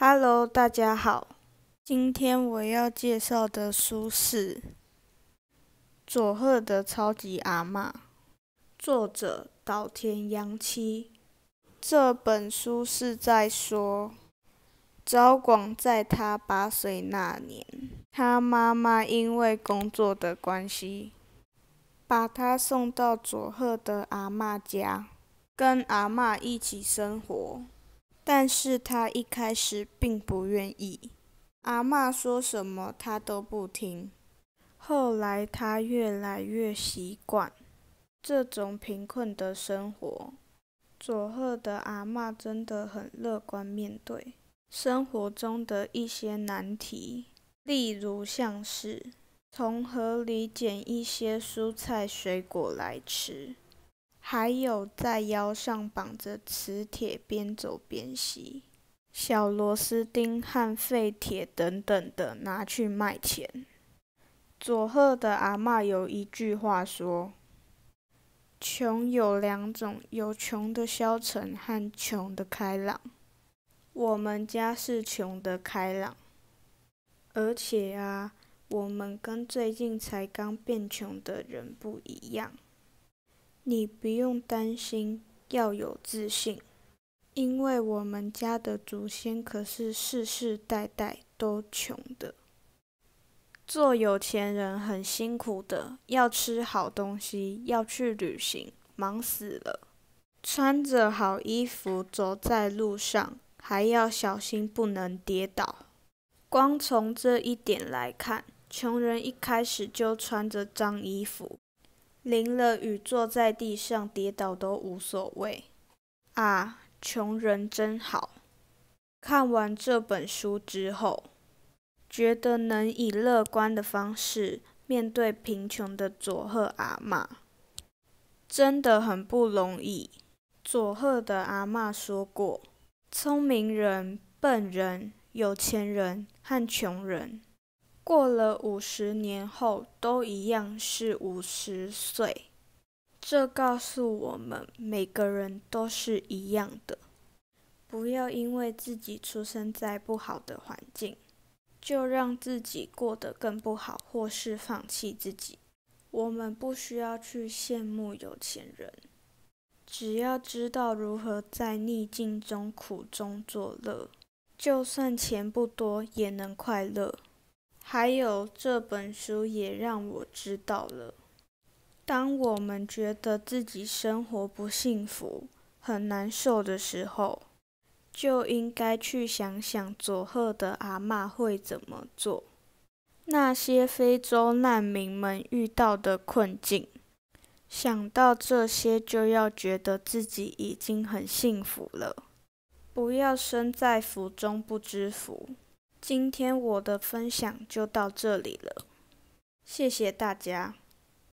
Hello，大家好。今天我要介绍的书是佐贺的超级阿嬷，作者岛田洋七。这本书是在说，昭广在他八岁那年，他妈妈因为工作的关系，把他送到佐贺的阿嬷家，跟阿嬷一起生活。但是他一开始并不愿意，阿嬷说什么他都不听。后来他越来越习惯这种贫困的生活。佐贺的阿嬷真的很乐观面对生活中的一些难题，例如像是从河里捡一些蔬菜水果来吃。还有在腰上绑着磁铁，边走边吸，小螺丝钉和废铁等等的拿去卖钱。佐贺的阿嬷有一句话说：“穷有两种，有穷的消沉和穷的开朗。我们家是穷的开朗，而且啊，我们跟最近才刚变穷的人不一样。”你不用担心，要有自信，因为我们家的祖先可是世世代代都穷的。做有钱人很辛苦的，要吃好东西，要去旅行，忙死了。穿着好衣服走在路上，还要小心不能跌倒。光从这一点来看，穷人一开始就穿着脏衣服。淋了雨，坐在地上跌倒都无所谓。啊，穷人真好！看完这本书之后，觉得能以乐观的方式面对贫穷的佐贺阿嬷，真的很不容易。佐贺的阿嬷说过：“聪明人、笨人、有钱人和穷人。”过了五十年后，都一样是五十岁。这告诉我们，每个人都是一样的。不要因为自己出生在不好的环境，就让自己过得更不好，或是放弃自己。我们不需要去羡慕有钱人，只要知道如何在逆境中苦中作乐，就算钱不多，也能快乐。还有这本书也让我知道了，当我们觉得自己生活不幸福、很难受的时候，就应该去想想佐贺的阿嬷会怎么做。那些非洲难民们遇到的困境，想到这些就要觉得自己已经很幸福了，不要身在福中不知福。今天我的分享就到这里了，谢谢大家。